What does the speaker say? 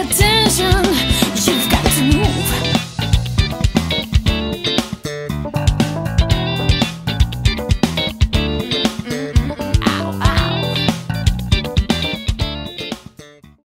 attention.